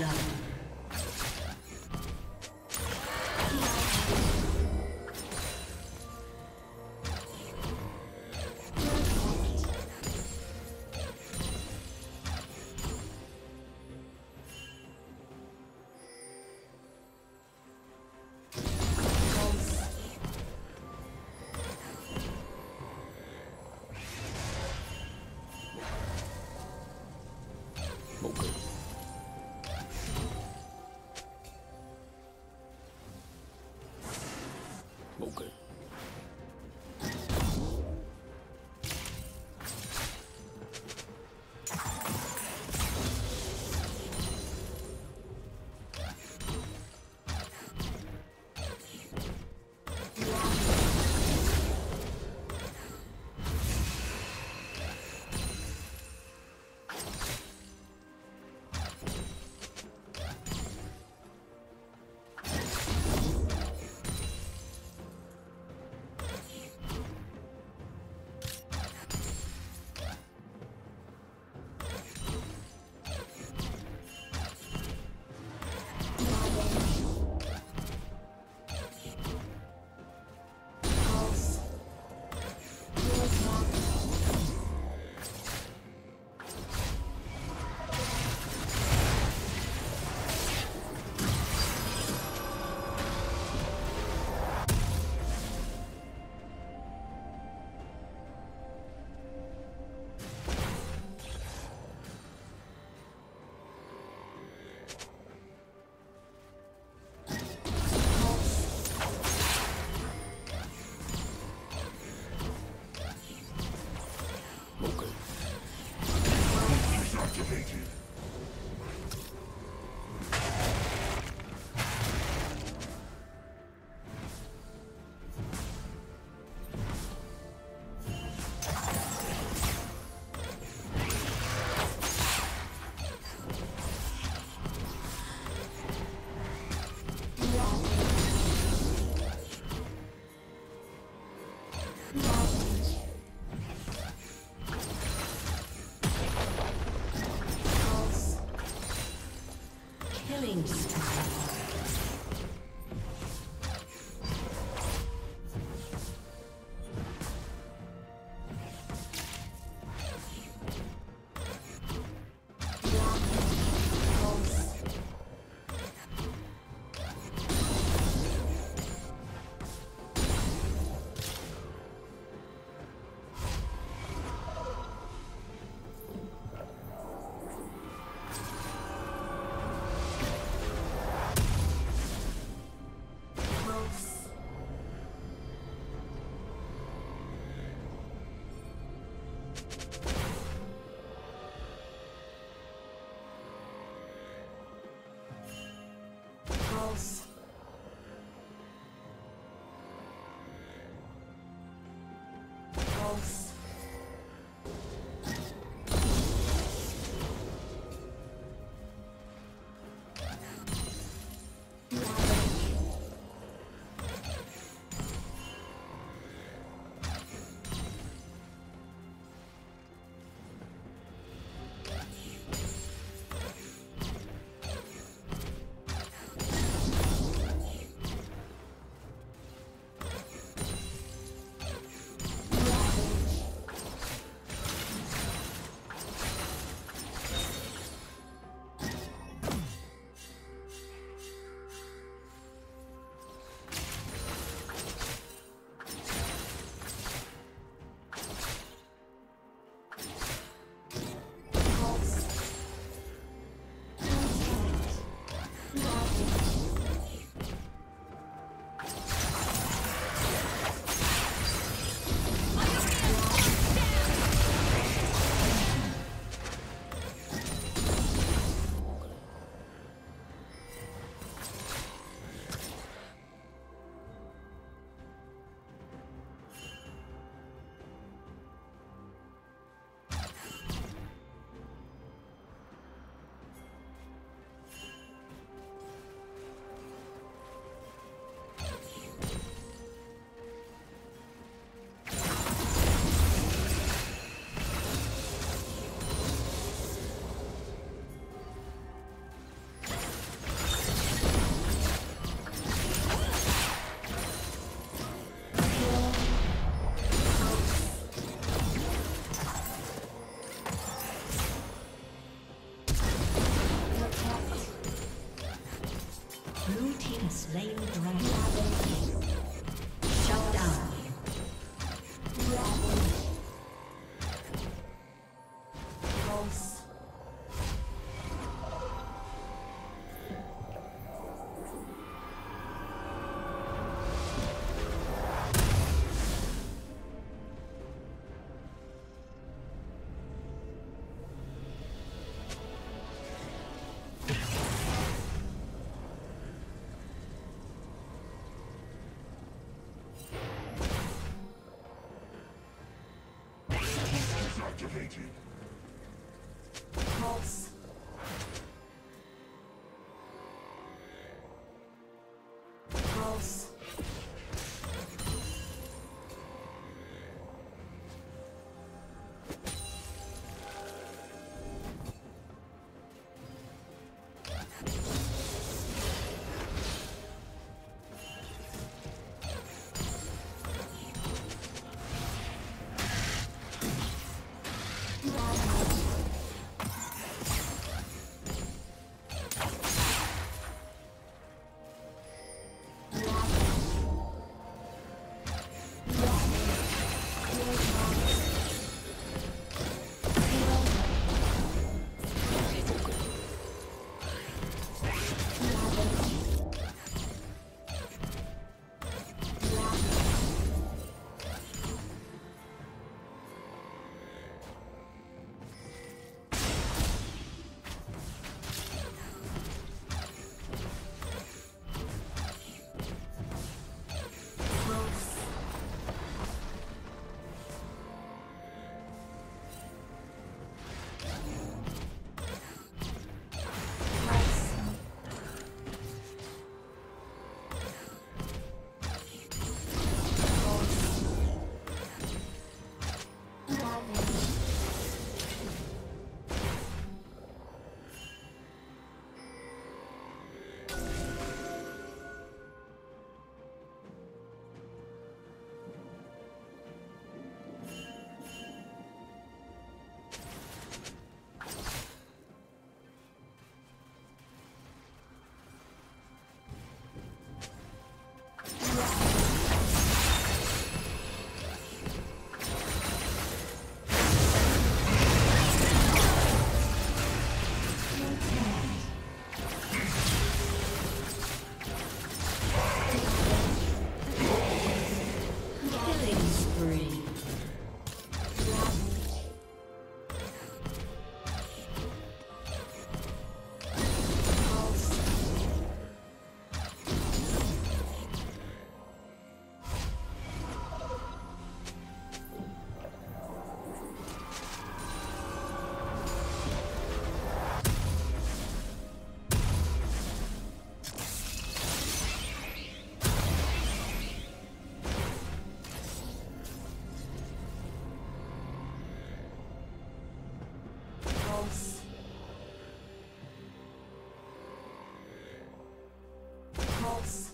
Love. results.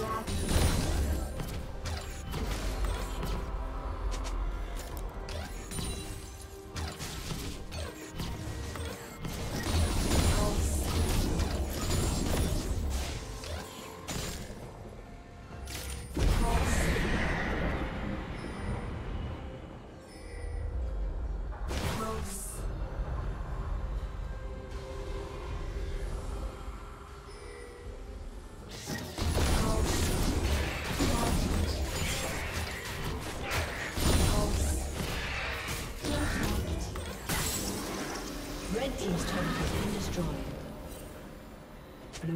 Rampage.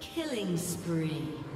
Killing spree.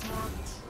Killing